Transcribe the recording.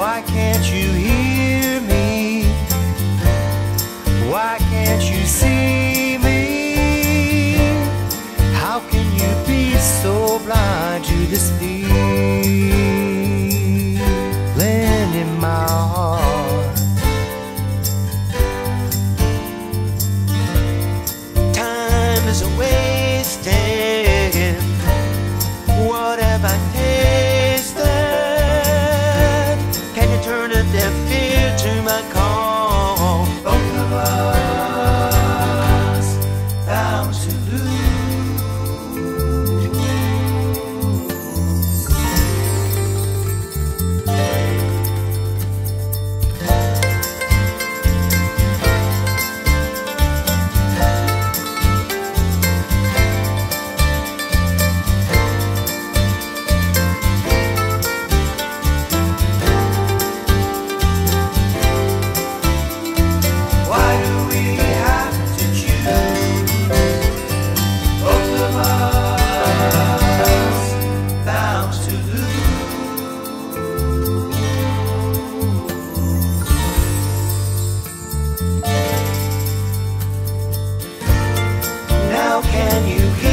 Why can't you hear me? Why can't you see me? How can you be so blind to this feeling in my heart? lift fear to my car. can you hear?